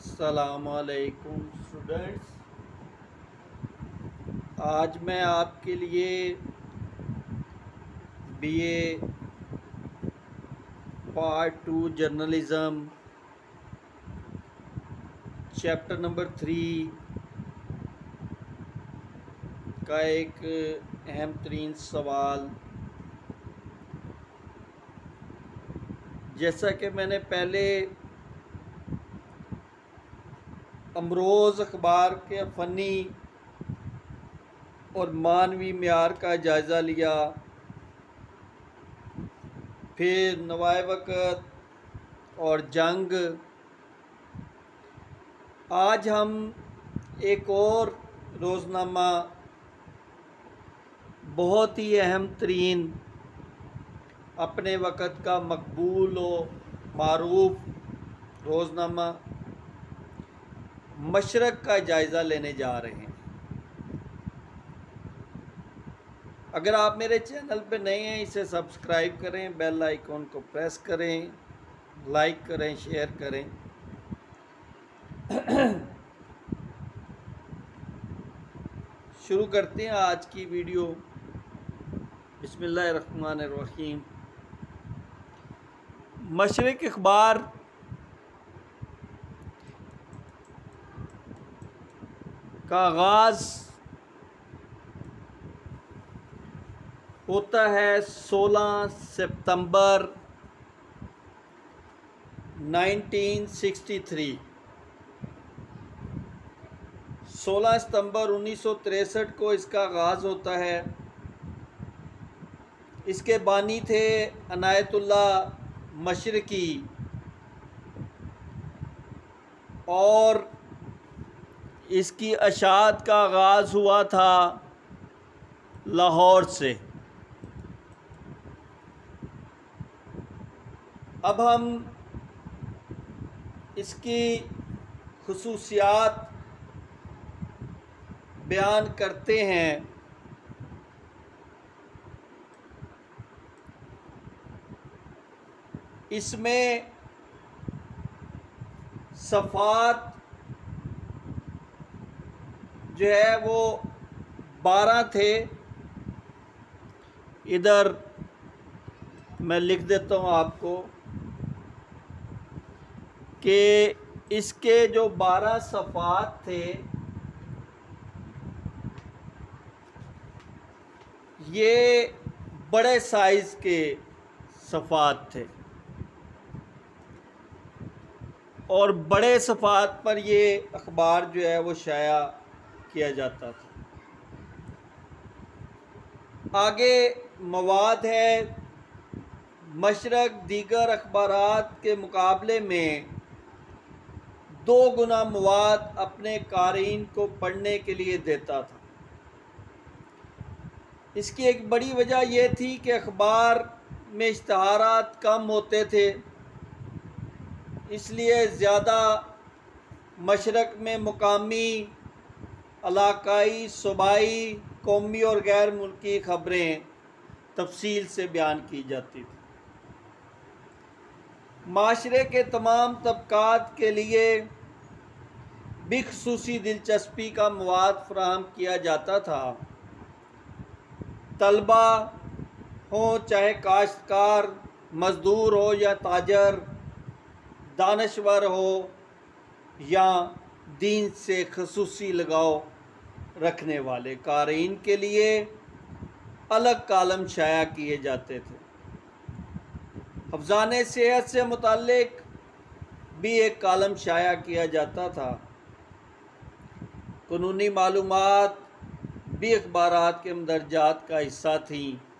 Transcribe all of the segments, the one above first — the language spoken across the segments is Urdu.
السلام علیکم اسٹوڈنٹس آج میں آپ کے لیے B A part two journalism chapter number three کا ایک اہم ترین سوال. جیسا کہ میں نے پہلے امروز اخبار کے فنی اور مانوی معیار کا جائزہ لیا۔ پھر نوائے وقت اور جنگ۔ آج ہم ایک اور روزنامہ، بہت ہی اہم ترین، اپنے وقت کا مقبول و معروف روزنامہ۔ مشرق کا جائزہ لینے جا رہے ہیں۔ اگر آپ میرے چینل پہ نئے ہیں، اسے سبسکرائب کریں، بیل آئیکن کو پریس کریں، لائک کریں، شیئر کریں۔ شروع کرتے ہیں آج کی ویڈیو۔ بسم اللہ الرحمن الرحیم۔ مشرق اخبار کا آغاز ہوتا ہے سولہ سپتمبر نائنٹین سکسٹی تھری۔ سولہ ستمبر انیس سو تریسٹھ کو اس کا آغاز ہوتا ہے۔ اس کے بانی تھے عنایت اللہ مشرقی اور اس کی اشاعت کا آغاز ہوا تھا لاہور سے۔ اب ہم اس کی خصوصیات بیان کرتے ہیں۔ اس میں صفات جو ہے وہ بارہ تھے۔ ادھر میں لکھ دیتا ہوں آپ کو کہ اس کے جو بارہ صفات تھے، یہ بڑے سائز کے صفات تھے۔ اور بڑے صفات پر یہ اخبار جو ہے وہ شائع کیا جاتا تھا۔ آگے مواد ہے۔ مشرق دیگر اخبارات کے مقابلے میں دو گنا مواد اپنے قارئین کو پڑھنے کے لیے دیتا تھا۔ اس کی ایک بڑی وجہ یہ تھی کہ اخبار میں اشتہارات کم ہوتے تھے۔ اس لیے زیادہ مشرق میں مقامی علاقائی، صوبائی، قومی اور غیر ملکی خبریں تفصیل سے بیان کی جاتی تھیں۔ معاشرے کے تمام طبقات کے لیے بھی خصوصی دلچسپی کا مواد فراہم کیا جاتا تھا۔ طلبہ ہوں چاہے کاشتکار، مزدور ہو یا تاجر، دانشور ہو یا دین سے خصوصی لگاؤ۔ رکھنے والے۔ قارئین کے لیے الگ کالم شائع کیے جاتے تھے۔ افزان صحت سے متعلق بھی ایک کالم شائع کیا جاتا تھا۔ قانونی معلومات بھی اخبارات کے مدرجات کا حصہ تھیں۔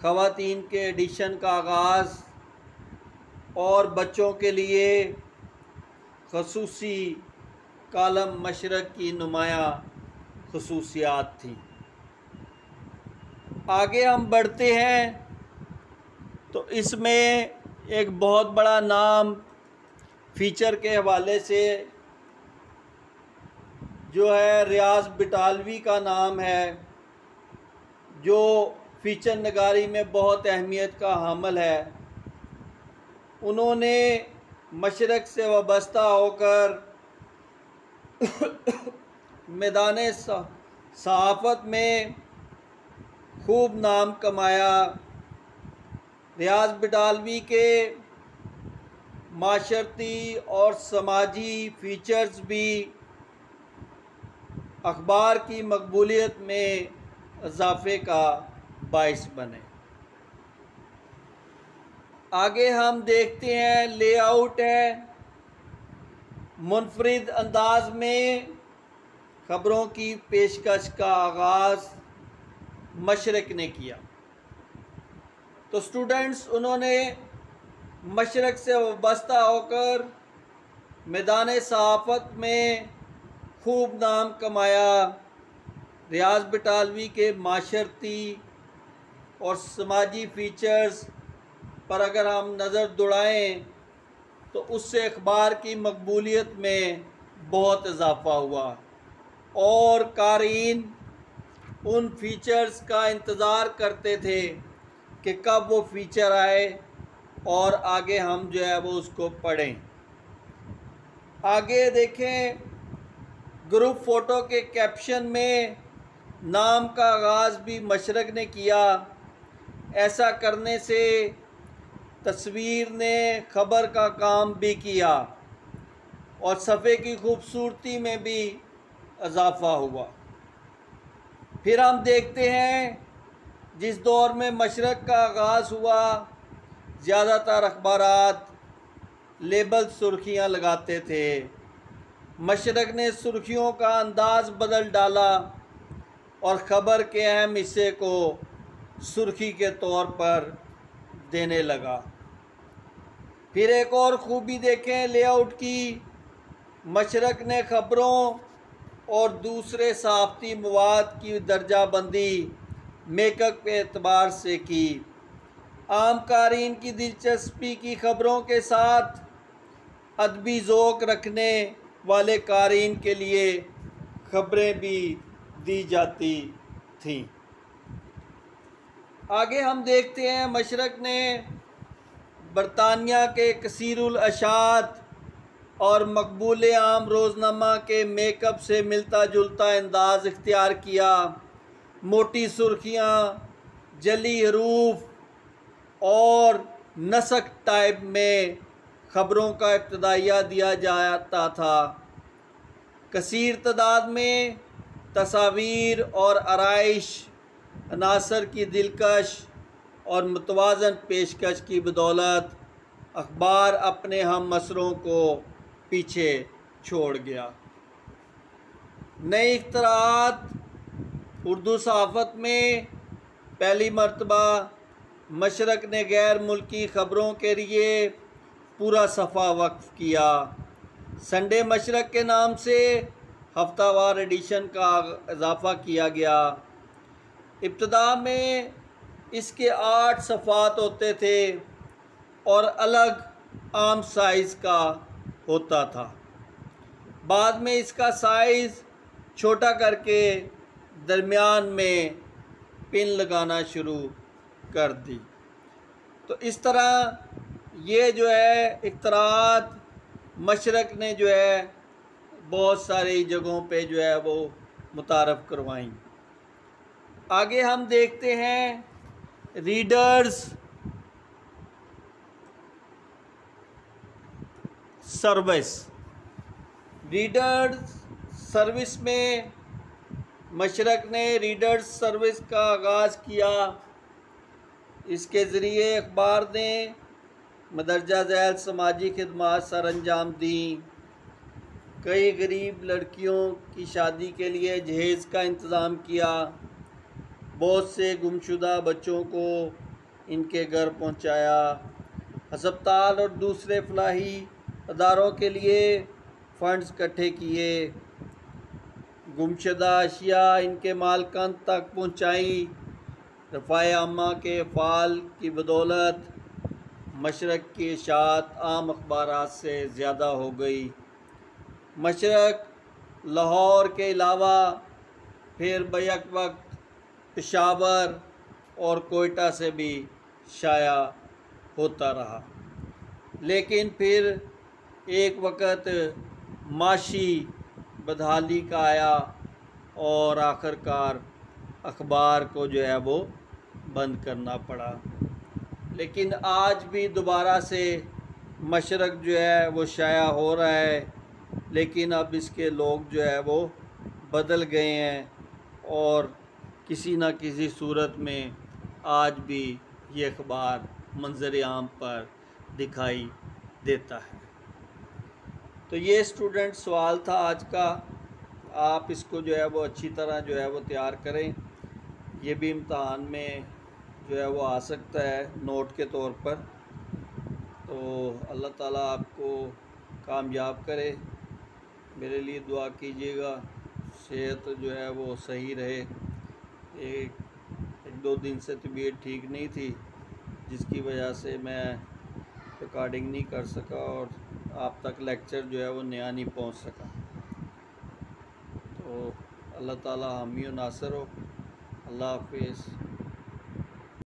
خواتین کے ایڈیشن کا آغاز اور بچوں کے لیے خصوصی کالم مشرق کی نمایاں خصوصیات تھیں۔ آگے ہم بڑھتے ہیں تو اس میں ایک بہت بڑا نام فیچر کے حوالے سے جو ہے ریاض بٹالوی کا نام ہے، جو فیچر نگاری میں بہت اہمیت کا حامل ہے۔ انہوں نے مشرق سے وابستہ ہو کر میدان صحافت میں خوب نام کمایا۔ ریاض بٹالوی کے معاشرتی اور سماجی فیچرز بھی اخبار کی مقبولیت میں اضافے کا باعث بنے۔ آگے ہم دیکھتے ہیں لے آؤٹ ہے۔ منفرد انداز میں خبروں کی پیشکش کا آغاز مشرق نے کیا۔ تو سٹوڈنٹس انہوں نے مشرق سے وابستہ ہو کر میدان صحافت میں خوب نام کمایا۔ ریاض بٹالوی کے معاشرتی اور سماجی فیچرز پر اگر ہم نظر دوڑائیں تو اس سے اخبار کی مقبولیت میں بہت اضافہ ہوا۔ اور قارئین ان فیچرز کا انتظار کرتے تھے کہ کب وہ فیچر آئے اور آگے ہم جو ہے وہ اس کو پڑھیں۔ آگے دیکھیں، گروپ فوٹو کے کیپشن میں نام کا آغاز بھی مشرق نے کیا۔ ایسا کرنے سے تصویر نے خبر کا کام بھی کیا اور صفحے کی خوبصورتی میں بھی اضافہ ہوا۔ پھر ہم دیکھتے ہیں جس دور میں مشرق کا آغاز ہوا، زیادہ تر اخبارات لیبل سرخیاں لگاتے تھے۔ مشرق نے سرخیوں کا انداز بدل ڈالا اور خبر کے اہم حصے کو سرخی کے طور پر دینے لگا۔ پھر ایک اور خوبی دیکھیں، لے آؤٹ کی۔ مشرق نے خبروں اور دوسرے صحافتی مواد کی درجہ بندی میک اپ کے اعتبار سے کی۔ عام قارئین کی دلچسپی کی خبروں کے ساتھ ادبی ذوق رکھنے والے قارئین کے لیے خبریں بھی دی جاتی تھیں۔ آگے ہم دیکھتے ہیں مشرق نے برطانیہ کے کثیر الاشاعت اور مقبول عام روزنامہ کے میک اپ سے ملتا جلتا انداز اختیار کیا۔ موٹی سرخیاں، جلی حروف اور نسک ٹائپ میں خبروں کا ابتدائیہ دیا جاتا تھا۔ کثیر تعداد میں تصاویر اور آرائش، عناصر کی دلکش اور متوازن پیشکش کی بدولت، اخبار اپنے ہم مصروں کو پیچھے چھوڑ گیا۔ نئے اختراعات اردو صحافت میں پہلی مرتبہ مشرق نے غیر ملکی خبروں کے لیے پورا صفحہ وقف کیا۔ سنڈے مشرق کے نام سے ہفتہ وار ایڈیشن کا اضافہ کیا گیا۔ ابتدا میں اس کے آٹھ صفحات ہوتے تھے اور الگ عام سائز کا ہوتا تھا۔ بعد میں اس کا سائز چھوٹا کر کے درمیان میں پن لگانا شروع کر دی۔ تو اس طرح یہ جو ہے، اختراعات مشرق نے جو ہے، بہت ساری جگہوں پہ جو ہے وہ متعارف کروائیں۔ آگے ہم دیکھتے ہیں، ریڈرز سروس۔ ریڈرز سروس میں مشرق نے ریڈرز سروس کا آغاز کیا۔ اس کے ذریعے اخبار نے مدرجہ ذیل سماجی خدمات سر انجام دیں کئی غریب لڑکیوں کی شادی کے لیے جہیز کا انتظام کیا۔ بہت سے گمشدہ بچوں کو ان کے گھر پہنچایا۔ ہسپتال اور دوسرے فلاحی اداروں کے لیے فنڈز کٹھے کیے۔ گمشدہ اشیاء ان کے مالکان تک پہنچائی۔ رفاع عامہ کے افعال کی بدولت مشرق کی اشاعت عام اخبارات سے زیادہ ہو گئی۔ مشرق لاہور کے علاوہ پھر بیک وقت پشاور اور کوئٹہ سے بھی شائع ہوتا رہا۔ لیکن پھر ایک وقت معاشی بدحالی کا آیا اور آخر کار اخبار کو جو ہے وہ بند کرنا پڑا۔ لیکن آج بھی دوبارہ سے مشرق جو ہے وہ شائع ہو رہا ہے، لیکن اب اس کے لوگ جو ہے وہ بدل گئے ہیں اور کسی نہ کسی صورت میں آج بھی یہ اخبار منظر عام پر دکھائی دیتا ہے۔ تو یہ اسٹوڈنٹ سوال تھا آج کا۔ آپ اس کو جو ہے وہ اچھی طرح جو ہے وہ تیار کریں۔ یہ بھی امتحان میں جو ہے وہ آ سکتا ہے نوٹ کے طور پر۔ تو اللہ تعالیٰ آپ کو کامیاب کرے۔ میرے لیے دعا کیجیے گا۔ صحت جو ہے وہ صحیح رہے۔ ایک ایک دو دن سے طبیعت ٹھیک نہیں تھی، جس کی وجہ سے میں ریکارڈنگ نہیں کر سکا اور آپ تک لیکچر جو ہے وہ نیا نہیں پہنچ سکا۔ تو اللہ تعالیٰ حامی و ناصر ہو۔ اللہ حافظ۔